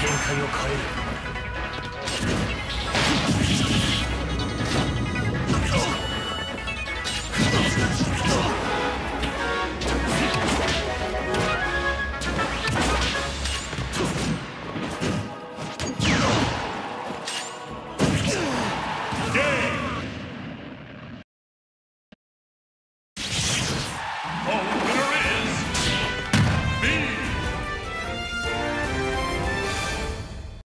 限界を超える。